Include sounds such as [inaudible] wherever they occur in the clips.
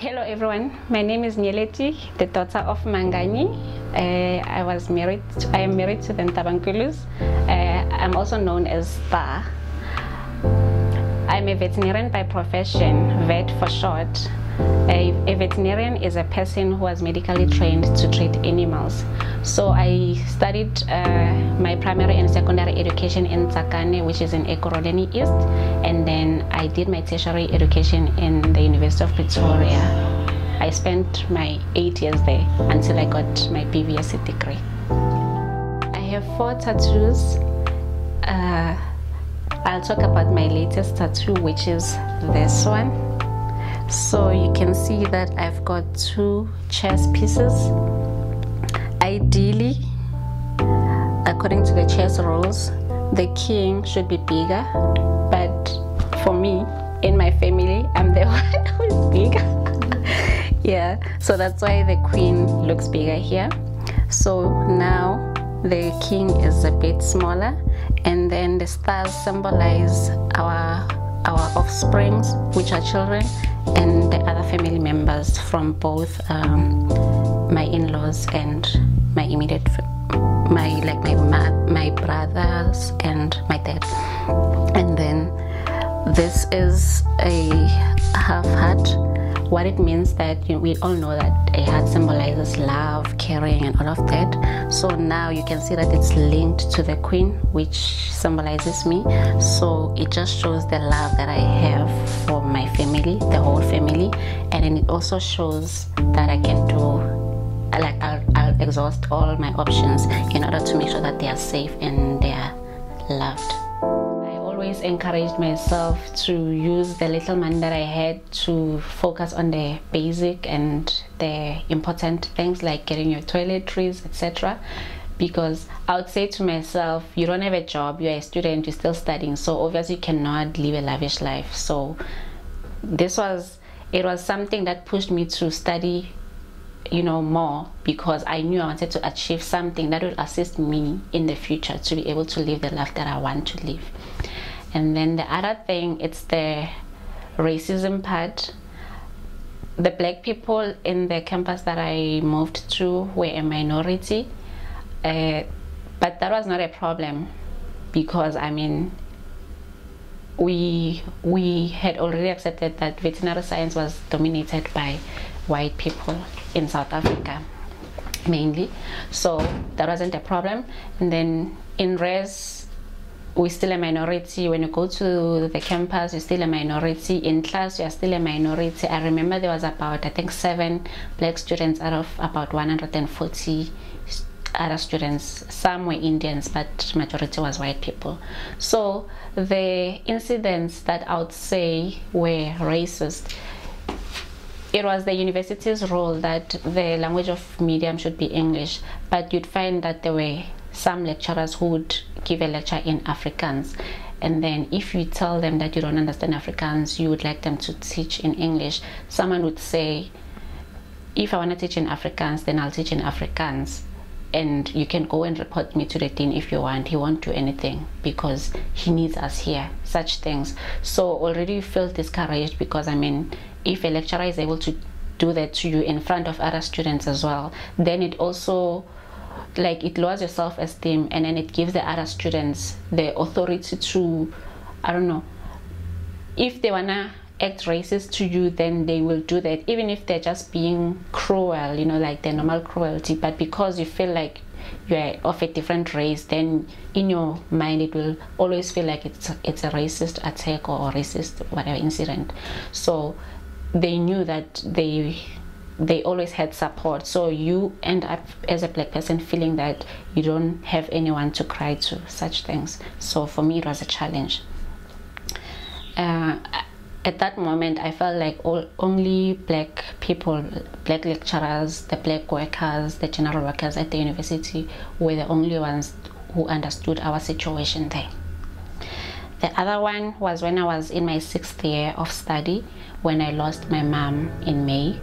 Hello everyone, my name is Nyeleti, the daughter of Manganyi. Uh, I was married, I am married to the Ntabankulus. Uh, I'm also known as Star. I'm a veterinarian by profession, vet for short. A, a, veterinarian is a person who was medically trained to treat animals. So I studied uh, my primary and secondary education in Tsakane, which is in Ekurhuleni East, and then I did my tertiary education in the University of Pretoria. I spent my eight years there until I got my BVSc degree. I have four tattoos. Uh, I'll talk about my latest tattoo, which is this one. So you can see that I've got two chess pieces. Ideally, according to the chess rules, the king should be bigger, but for me, in my family, I'm the [laughs] one who is bigger. [laughs] yeah, so that's why the queen looks bigger here. So now the king is a bit smaller, and then the stars symbolize our our offsprings, which are children, and the other family members from both um, my in-laws and my immediate my like my my brothers and my dad. And then this is a half heart what it means that you know, we all know that a heart symbolizes love caring and all of that. So now you can see that it's linked to the queen which symbolizes me. So it just shows the love that i have for my family the whole family. And then it also shows that i can do like I'll, I'll exhaust all my options in order to make sure that they are safe and they are loved always encouraged myself to use the little money that I had to focus on the basic and the important things like getting your toiletries, etc. Because I would say to myself, you don't have a job, you're a student, you're still studying, so obviously you cannot live a lavish life. So this was it was something that pushed me to study you know more because i knew i wanted to achieve something that would assist me in the future to be able to live the life that i want to live and then the other thing it's the racism part. The black people in the campus that i moved to were a minority uh, but that was not a problem because i mean we we had already accepted that veterinary science was dominated by white people in South Africa mainly. So that wasn't a problem. And then in res we're still a minority when you go to the campus you're still a minority in class you're still a minority. I remember there was about i think seven black students out of about 140 other students. Some were indians but majority was white people. So the incidents that i would say were racist it was the university's role that the language of medium should be English, but you'd find that there were some lecturers who would give a lecture in Afrikaans. And then if you tell them that you don't understand Afrikaans, you would like them to teach in English, someone would say, if I want to teach in Afrikaans, then I'll teach in Afrikaans. And you can go and report me to the dean if you want. He won't do anything because he needs us here, such things. So already you feel discouraged because I mean, if a lecturer is able to do that to you in front of other students as well then it also like it lowers your self-esteem and then it gives the other students the authority to i don't know if they wanna act racist to you then they will do that even if they're just being cruel you know like the normal cruelty. But because you feel like you're of a different race then in your mind it will always feel like it's it's a racist attack or a racist whatever incident. So they knew that they they always had support. So you end up as a black person feeling that you don't have anyone to cry to such things. So for me it was a challenge. Uh, at that moment i felt like all, only black people black lecturers the black workers the general workers at the university were the only ones who understood our situation there. The other one was when I was in my sixth year of study when I lost my mom in May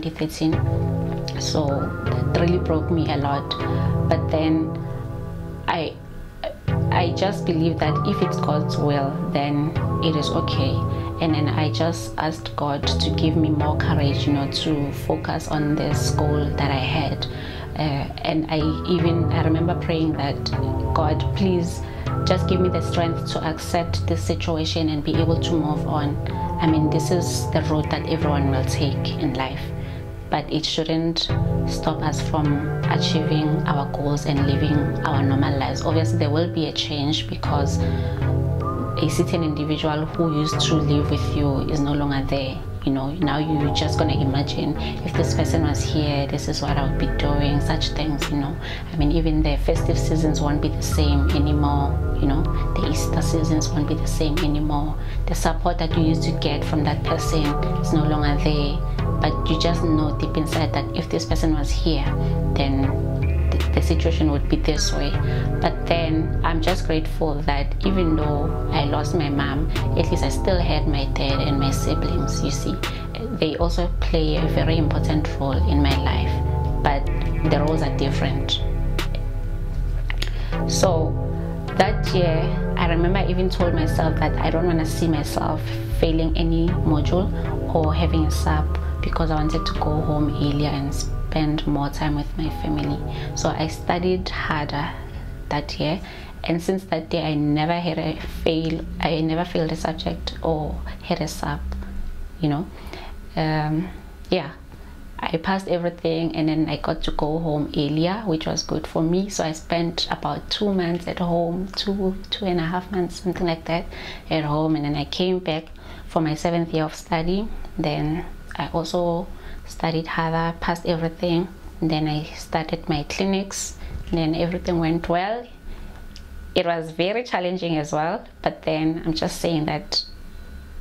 2013. So that really broke me a lot. But then I I just believe that if it's God's will, then it is okay. And then I just asked God to give me more courage, you know, to focus on this goal that I had. Uh, and I even I remember praying that God, please just give me the strength to accept this situation and be able to move on. I mean, this is the road that everyone will take in life, but it shouldn't stop us from achieving our goals and living our normal lives. Obviously, there will be a change because a certain individual who used to live with you is no longer there you know. Now you're just gonna imagine if this person was here this is what i would be doing such things you know. I mean even the festive seasons won't be the same anymore you know. The easter seasons won't be the same anymore. The support that you used to get from that person is no longer there but you just know deep inside that if this person was here then the situation would be this way. But then I'm just grateful that even though I lost my mom, at least I still had my dad and my siblings, you see. They also play a very important role in my life, but the roles are different. So that year, I remember I even told myself that I don't want to see myself failing any module or having a sub because I wanted to go home earlier and spend more time with my family. So I studied harder that year. And since that day I never had a fail I never failed a subject or had a sub you know. Um, yeah I passed everything and then I got to go home earlier which was good for me. So I spent about two months at home two two and a half months something like that at home. And then I came back for my seventh year of study. Then I also studied harder, passed everything. then I started my clinics. then everything went well. It was very challenging as well, but then I'm just saying that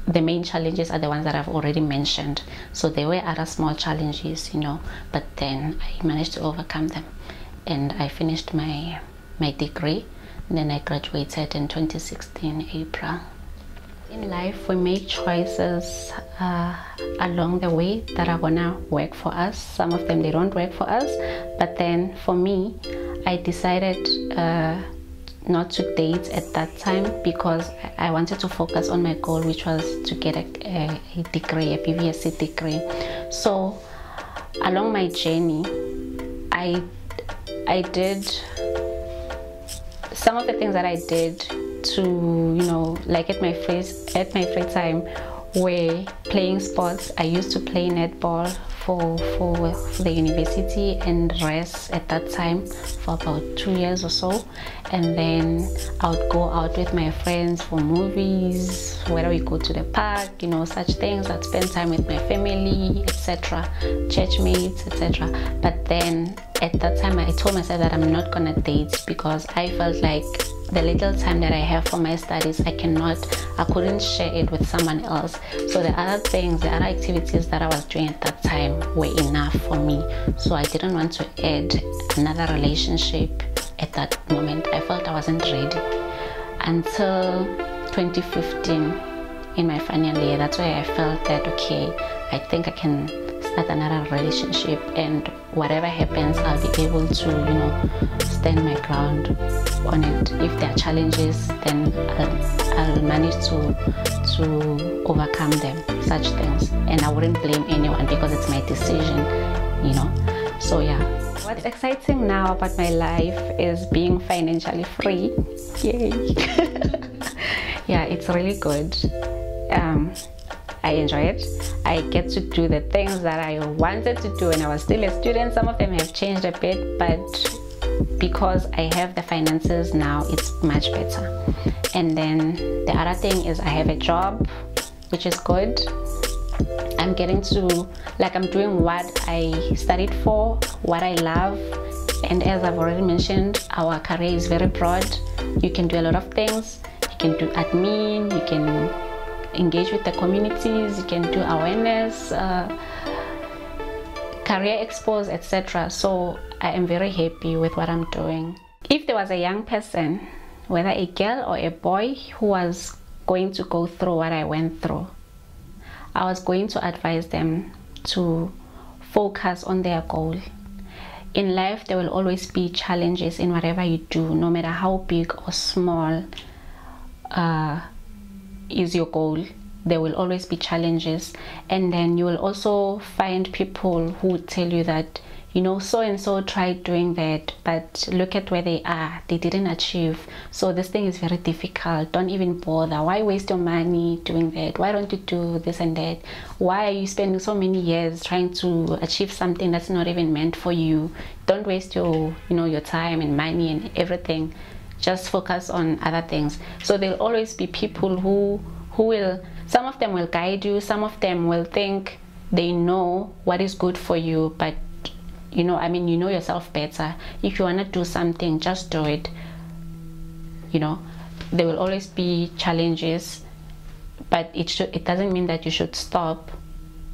the main challenges are the ones that I've already mentioned. So there were other small challenges, you know, but then I managed to overcome them. And I finished my my degree. then I graduated in 2016 April. In life, we make choices uh, along the way that are gonna work for us. Some of them they don't work for us, but then for me, I decided uh, not to date at that time because I wanted to focus on my goal, which was to get a, a, degree, a BVSc degree. So, along my journey, I I did some of the things that I did to you know like at my free at my free time were playing sports. I used to play netball for, for, the university and rest at that time for about two years or so. And then I would go out with my friends for movies whether we go to the park you know such things. I'd spend time with my family etc church mates etc but then at that time I told myself that I'm not gonna date because I felt like the little time that I have for my studies, I cannot, I couldn't share it with someone else. So the other things, the other activities that I was doing at that time were enough for me. So I didn't want to add another relationship at that moment. I felt I wasn't ready. Until 2015, in my final year, that's why I felt that, okay, I think I can start another relationship and whatever happens i'll be able to you know stand my ground on it. If there are challenges then i'll, I'll manage to to overcome them such things. And i wouldn't blame anyone because it's my decision you know. So yeah. What's exciting now about my life is being financially free. Yay. [laughs] Yeah it's really good. Um, I enjoy it. I get to do the things that I wanted to do when I was still a student. Some of them have changed a bit, but because I have the finances now, it's much better. And then the other thing is I have a job, which is good. I'm getting to, like, I'm doing what I studied for, what I love. And as I've already mentioned, our career is very broad. You can do a lot of things. You can do admin, you can engage with the communities, you can do awareness, uh, career expos, etc. So I am very happy with what I'm doing. If there was a young person, whether a girl or a boy, who was going to go through what I went through, I was going to advise them to focus on their goal. in life there will always be challenges in whatever you do no matter how big or small uh, is your goal. There will always be challenges. And then you will also find people who tell you that you know so and so tried doing that but look at where they are. They didn't achieve. So this thing is very difficult. Don't even bother. Why waste your money doing that? Why don't you do this and that? Why are you spending so many years trying to achieve something that's not even meant for you? Don't waste your you know your time and money and everything just focus on other things. So there'll always be people who who will some of them will guide you some of them will think they know what is good for you but you know i mean you know yourself better. If you want to do something just do it. You know there will always be challenges but it should it doesn't mean that you should stop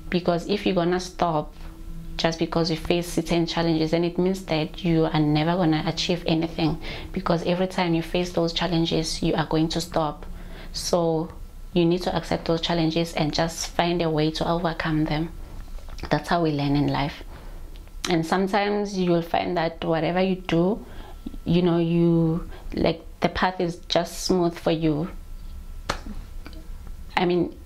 because if you're gonna stop just because you face certain challenges then it means that you are never gonna achieve anything. Because every time you face those challenges you are going to stop. So you need to accept those challenges and just find a way to overcome them. That's how we learn in life. And sometimes you will find that whatever you do you know you like the path is just smooth for you. I mean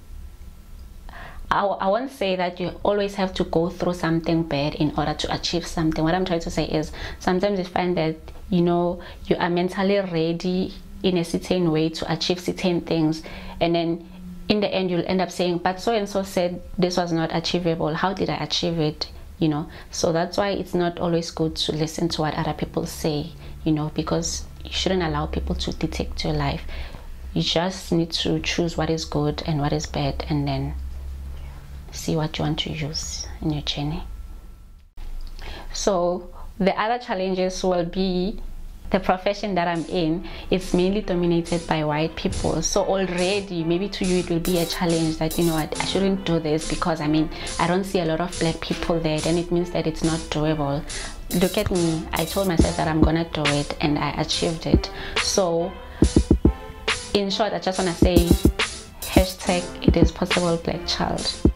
I, I won't say that you always have to go through something bad in order to achieve something. What i'm trying to say is sometimes you find that you know you are mentally ready in a certain way to achieve certain things and then in the end you'll end up saying but so and so said this was not achievable. How did i achieve it? You know? So that's why it's not always good to listen to what other people say you know because you shouldn't allow people to dictate your life. You just need to choose what is good and what is bad and then see what you want to use in your journey so the other challenges will be the profession that I'm in it's mainly dominated by white people. So already, maybe to you it will be a challenge that you know what, I shouldn't do this because I mean I don't see a lot of black people there. Then it means that it's not doable. Look at me. I told myself that I'm gonna do it, and I achieved it. So, in short, I just wanna say hashtag it is possible black child.